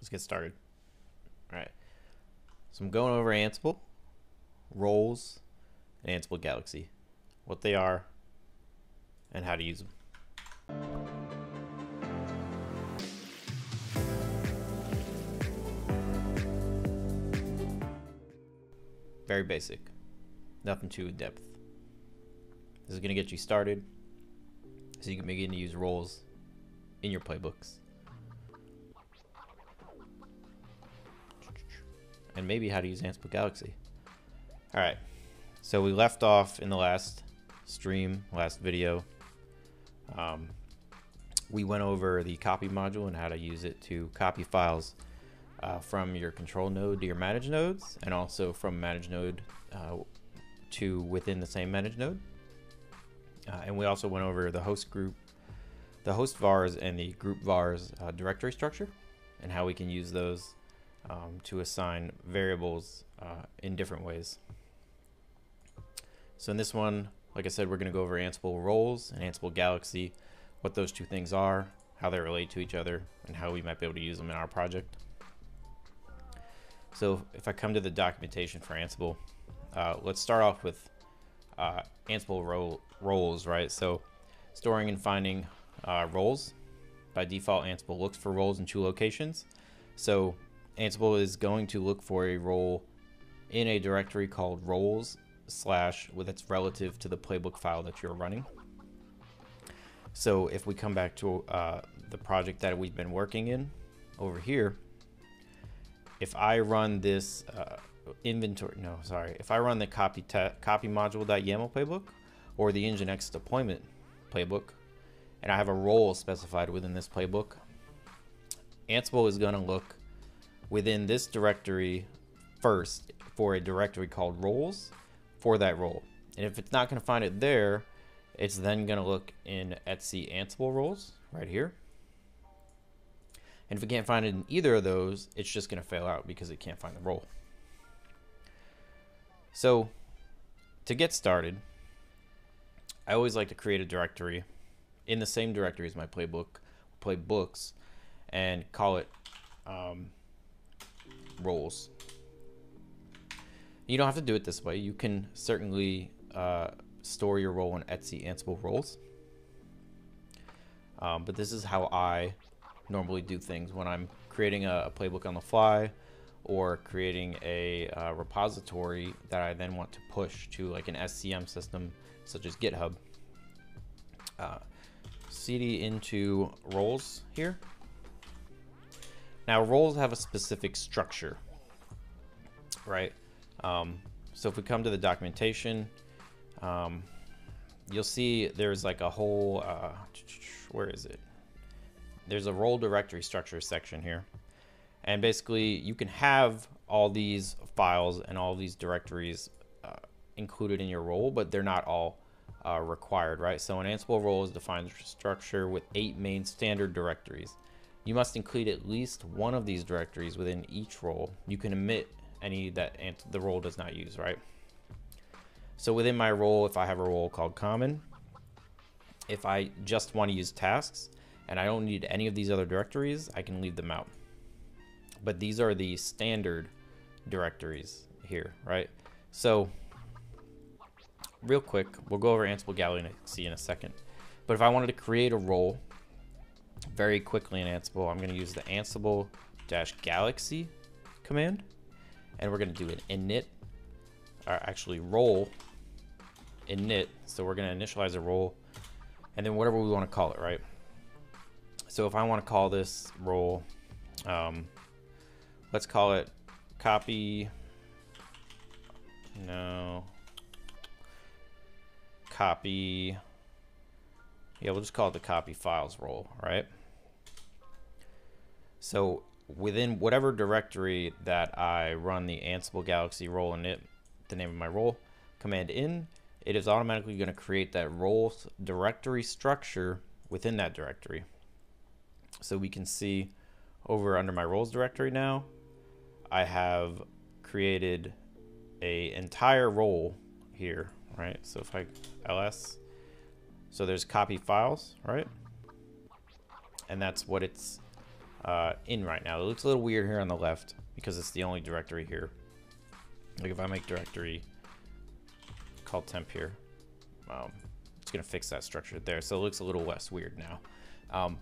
let's get started. All right. So I'm going over Ansible, roles, and Ansible Galaxy, what they are, and how to use them. Very basic, nothing too in depth. This is going to get you started so you can begin to use roles in your playbooks. And maybe how to use Ansible Galaxy. Alright, so we left off in the last stream, last video. Um, we went over the copy module and how to use it to copy files uh, from your control node to your manage nodes, and also from manage node uh, to within the same manage node. Uh, and we also went over the host group, the host vars and the group vars uh, directory structure and how we can use those um, to assign variables uh, in different ways. So in this one, like I said, we're going to go over Ansible roles and Ansible Galaxy, what those two things are, how they relate to each other, and how we might be able to use them in our project. So if I come to the documentation for Ansible, uh, let's start off with uh, Ansible role, roles, right? So storing and finding uh, roles. By default, Ansible looks for roles in two locations. So Ansible is going to look for a role in a directory called roles slash with its relative to the playbook file that you're running. So if we come back to uh, the project that we've been working in over here, if I run this uh, inventory, no, sorry, if I run the copy copy module.yaml playbook or the Nginx deployment playbook, and I have a role specified within this playbook, Ansible is going to look within this directory first for a directory called roles for that role. And if it's not going to find it there, it's then going to look in etc Ansible roles right here. And if it can't find it in either of those, it's just going to fail out because it can't find the role. So to get started, I always like to create a directory in the same directory as my playbook, playbooks, and call it um, roles. You don't have to do it this way. You can certainly uh, store your role in etc Ansible roles. Um, but this is how I normally do things when I'm creating a, a playbook on the fly or creating a uh, repository that I then want to push to like an SCM system such as GitHub. Uh, cd into roles here. Now roles have a specific structure, right? Um, so if we come to the documentation, um, you'll see there's like a whole, uh, where is it? There's a role directory structure section here. And basically you can have all these files and all these directories uh, included in your role, but they're not all uh, required, right? So an Ansible role is defined structure with eight main standard directories. You must include at least one of these directories within each role. You can omit any that the role does not use, right? So within my role, if I have a role called common, if I just want to use tasks and I don't need any of these other directories, I can leave them out. But these are the standard directories here, right? So real quick, we'll go over Ansible Galaxy in a second. But if I wanted to create a role very quickly in Ansible, I'm going to use the Ansible dash galaxy command. And we're going to do an init, or actually role init. So we're going to initialize a role and then whatever we want to call it, right? So if I want to call this role, um, let's call it copy, no, copy, yeah, we'll just call it the copy files role, right? So within whatever directory that I run the Ansible Galaxy role init, the name of my role, command in, it is automatically going to create that role directory structure within that directory. So we can see over under my roles directory now, I have created a entire role here right? So if I ls, so there's copy files, right? And that's what it's uh, in right now. It looks a little weird here on the left because it's the only directory here. Like if I make directory called temp here, um, it's going to fix that structure there. So it looks a little less weird now. Um,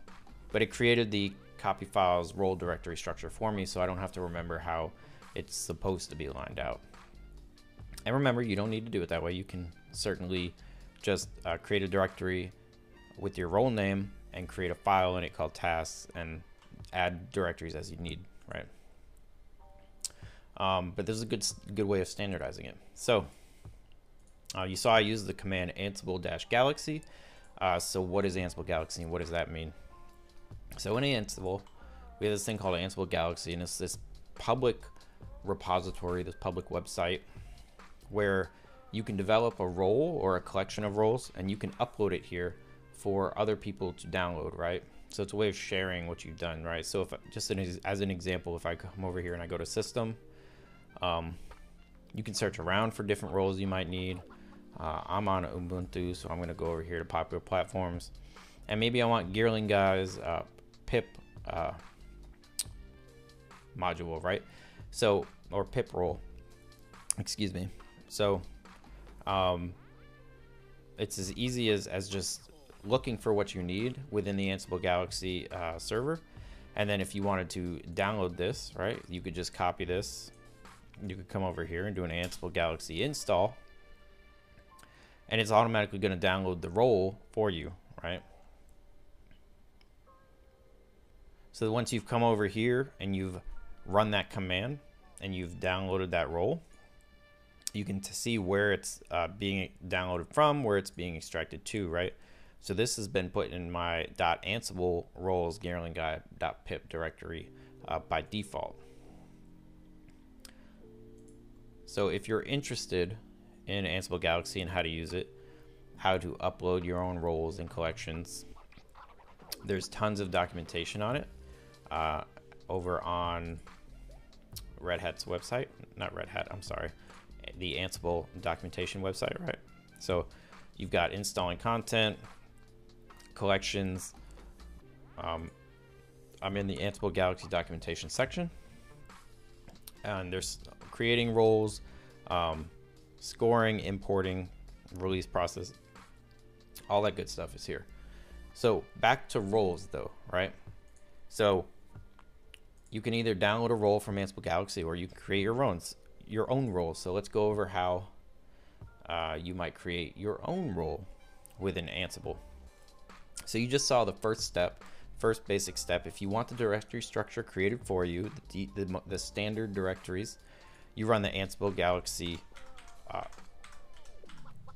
but it created the copy files role directory structure for me so I don't have to remember how it's supposed to be lined out. And remember, you don't need to do it that way. You can certainly just uh, create a directory with your role name and create a file in it called tasks and add directories as you need, right? Um, but this is a good good way of standardizing it. So uh, you saw I used the command ansible-galaxy. Uh, so what is Ansible Galaxy and what does that mean? So in Ansible, we have this thing called Ansible Galaxy and it's this public repository, this public website where you can develop a role or a collection of roles and you can upload it here for other people to download, right? So it's a way of sharing what you've done, right? So if just an, as an example, if I come over here and I go to system, um, you can search around for different roles you might need. Uh, I'm on Ubuntu, so I'm going to go over here to popular platforms. And maybe I want Geerling Guy's uh, pip uh, module, right? So, or pip role, excuse me. So, um, it's as easy as, as just looking for what you need within the Ansible Galaxy uh, server. And then if you wanted to download this, right, you could just copy this. You could come over here and do an Ansible Galaxy install. And it's automatically going to download the role for you, right? So once you've come over here and you've run that command and you've downloaded that role, you can see where it's uh, being downloaded from, where it's being extracted to, right? So this has been put in my dot .ansible roles pip directory uh, by default. So if you're interested in Ansible Galaxy and how to use it, how to upload your own roles and collections, there's tons of documentation on it uh, over on Red Hat's website. Not Red Hat, I'm sorry. The Ansible documentation website, right? So you've got installing content, collections. Um, I'm in the Ansible Galaxy documentation section. And there's creating roles, um, scoring, importing, release process, all that good stuff is here. So back to roles though, right? So you can either download a role from Ansible Galaxy or you can create your own, your own role. So let's go over how uh, you might create your own role within Ansible. So you just saw the first step, first basic step. If you want the directory structure created for you, the, the, the standard directories, you run the Ansible Galaxy uh,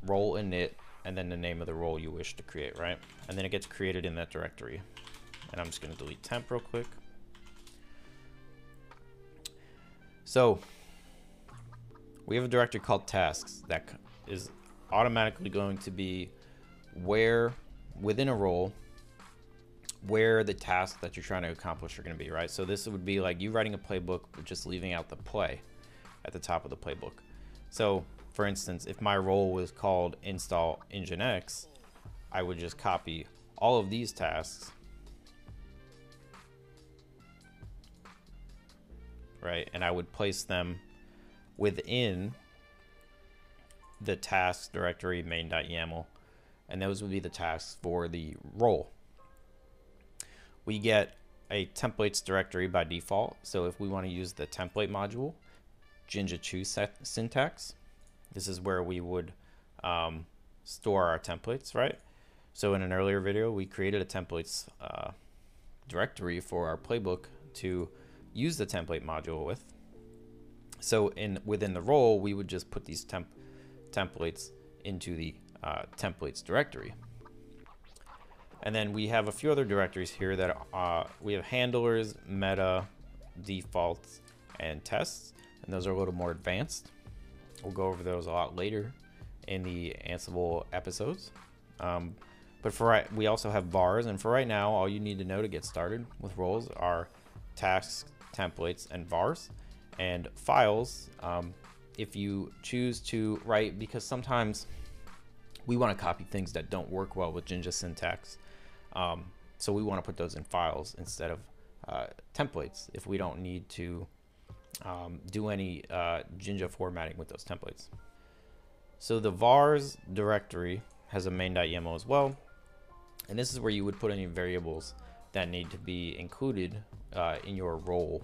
role init and then the name of the role you wish to create, right? And then it gets created in that directory. And I'm just going to delete temp real quick. So we have a directory called tasks that is automatically going to be where within a role where the tasks that you're trying to accomplish are going to be, right? So this would be like you writing a playbook, but just leaving out the play at the top of the playbook. So for instance, if my role was called install Nginx, I would just copy all of these tasks, right? And I would place them within the tasks directory main.yaml and those would be the tasks for the role. We get a templates directory by default. So if we want to use the template module, Jinja 2 syntax, this is where we would um, store our templates, right? So in an earlier video, we created a templates uh, directory for our playbook to use the template module with. So in within the role, we would just put these temp templates into the uh, templates directory. And then we have a few other directories here that uh, we have handlers, meta, defaults, and tests. And those are a little more advanced. We'll go over those a lot later in the Ansible episodes. Um, but for right, we also have vars, and for right now, all you need to know to get started with roles are tasks, templates, and vars. And files, um, if you choose to write, because sometimes we want to copy things that don't work well with Jinja syntax. Um, so we want to put those in files instead of uh, templates if we don't need to um, do any uh, Jinja formatting with those templates. So the vars directory has a main.yaml as well. And this is where you would put any variables that need to be included uh, in your role.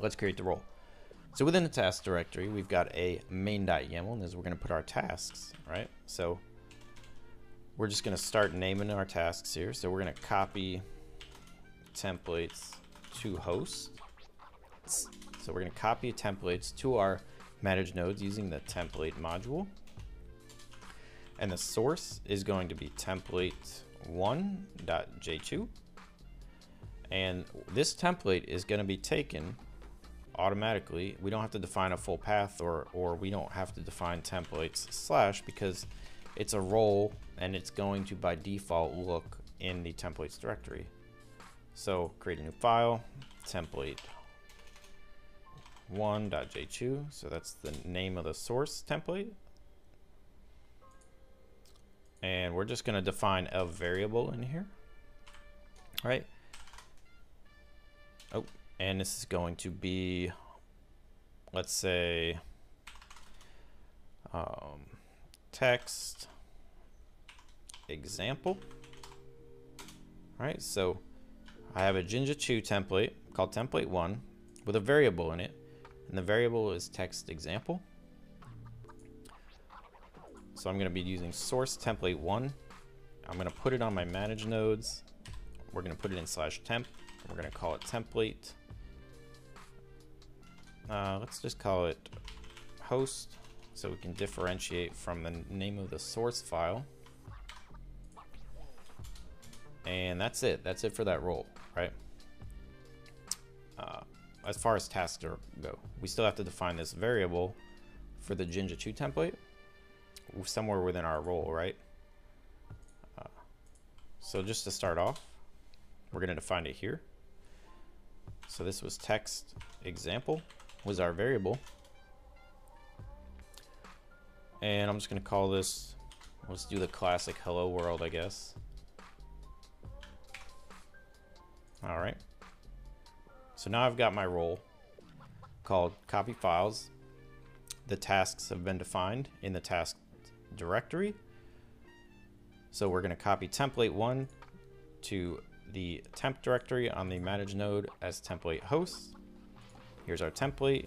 Let's create the role. So within the task directory, we've got a main.yaml, and this is we're going to put our tasks, right? So we're just going to start naming our tasks here. So we're going to copy templates to host. So we're going to copy templates to our manage nodes using the template module. And the source is going to be template1.j2. And this template is going to be taken automatically. We don't have to define a full path or, or we don't have to define templates slash because it's a role and it's going to by default look in the templates directory. So create a new file, template 1.j2. So that's the name of the source template. And we're just going to define a variable in here. All right. And this is going to be, let's say, um, text example. All right, so I have a Jinja 2 template called template 1 with a variable in it, and the variable is text example. So I'm going to be using source template 1. I'm going to put it on my manage nodes. We're going to put it in slash temp. We're going to call it template. Uh, let's just call it host so we can differentiate from the name of the source file. And that's it. That's it for that role, right? Uh, as far as tasks go, we still have to define this variable for the Jinja 2 template somewhere within our role, right? Uh, so just to start off, we're going to define it here. So this was text example was our variable. And I'm just going to call this, let's do the classic hello world, I guess. All right. So now I've got my role called copy files. The tasks have been defined in the task directory. So we're going to copy template one to the temp directory on the manage node as template host. Here's our template.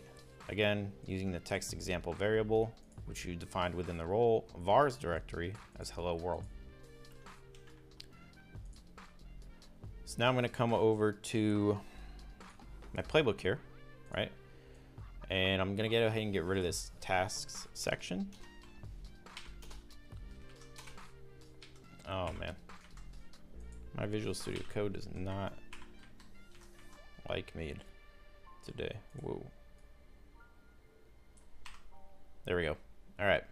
Again, using the text example variable, which you defined within the role vars directory as hello world. So now I'm going to come over to my playbook here, right? And I'm going to get ahead and get rid of this tasks section. Oh man. My Visual Studio Code does not like me today. Whoa. There we go. All right.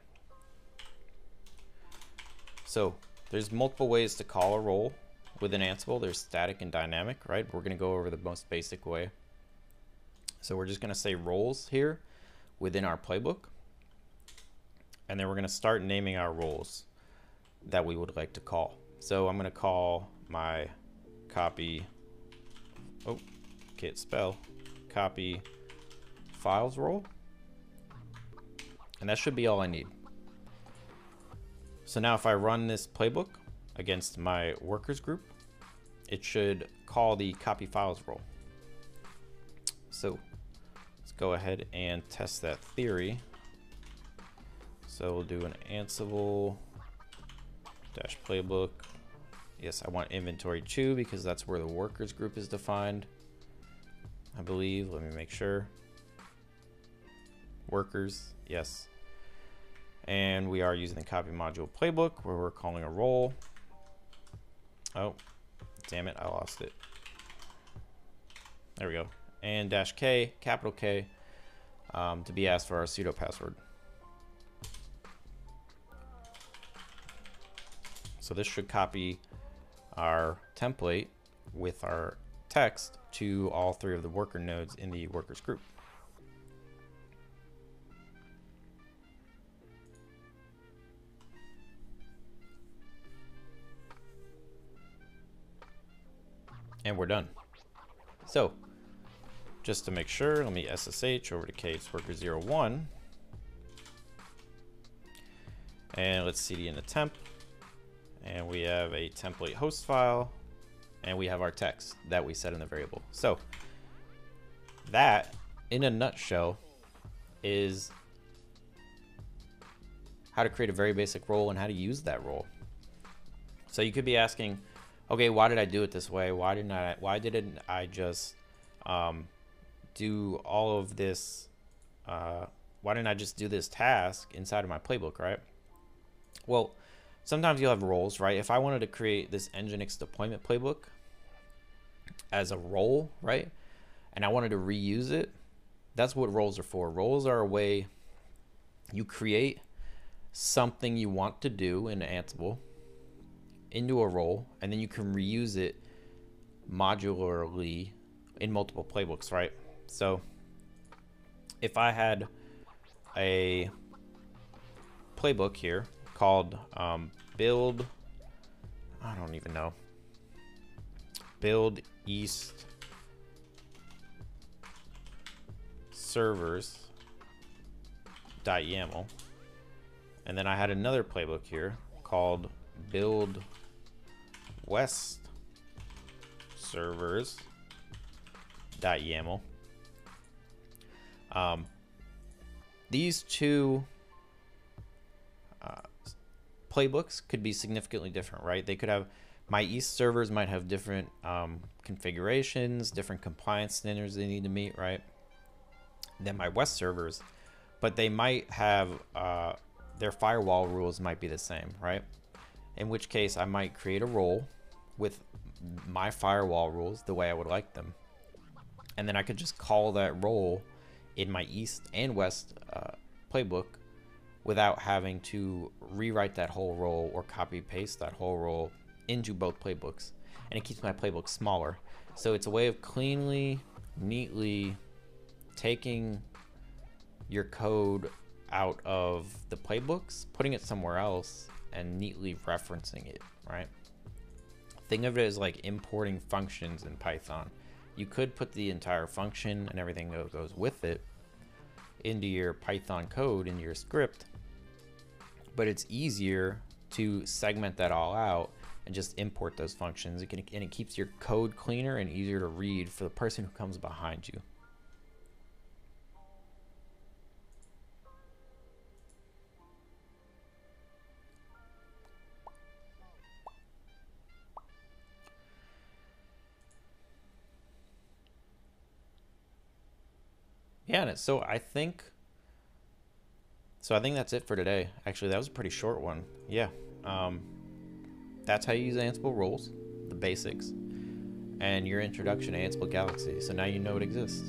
So there's multiple ways to call a role within Ansible. There's static and dynamic, right? We're going to go over the most basic way. So we're just going to say roles here within our playbook. And then we're going to start naming our roles that we would like to call. So I'm going to call my copy, oh, can't spell, copy files role. And that should be all I need. So now if I run this playbook against my workers group, it should call the copy files role. So let's go ahead and test that theory. So we'll do an Ansible dash playbook. Yes, I want inventory two because that's where the workers group is defined. I believe, let me make sure. Workers, yes. And we are using the copy module playbook where we're calling a role. Oh, damn it, I lost it. There we go. And dash K, capital K, um, to be asked for our sudo password. So this should copy our template with our text to all three of the worker nodes in the workers group. And we're done. So, just to make sure, let me SSH over to caseworker01. And let's cd in the temp. And we have a template host file. And we have our text that we set in the variable. So, that, in a nutshell, is how to create a very basic role and how to use that role. So you could be asking, okay, why did I do it this way? Why didn't I? Why didn't I just um, do all of this? Uh, why didn't I just do this task inside of my playbook, right? Well, sometimes you'll have roles, right? If I wanted to create this Nginx deployment playbook as a role, right? And I wanted to reuse it, that's what roles are for. Roles are a way you create something you want to do in Ansible into a role, and then you can reuse it modularly in multiple playbooks, right? So if I had a playbook here called um, build, I don't even know, build east servers YAML. And then I had another playbook here called build west servers YAML. Um, these two playbooks could be significantly different, right? They could have my East servers might have different um, configurations, different compliance standards they need to meet, right? Than my West servers, but they might have uh, their firewall rules might be the same, right? In which case, I might create a role with my firewall rules the way I would like them. And then I could just call that role in my East and West uh, playbook without having to rewrite that whole role or copy paste that whole role into both playbooks. And it keeps my playbook smaller. So it's a way of cleanly, neatly taking your code out of the playbooks, putting it somewhere else, and neatly referencing it, right? Think of it as like importing functions in Python. You could put the entire function and everything that goes with it into your Python code, into your script, but it's easier to segment that all out and just import those functions. It can, and it keeps your code cleaner and easier to read for the person who comes behind you. yeah, so I think, so I think that's it for today. Actually, that was a pretty short one. Yeah. Um, that's how you use Ansible roles, the basics, and your introduction to Ansible Galaxy. So now you know it exists.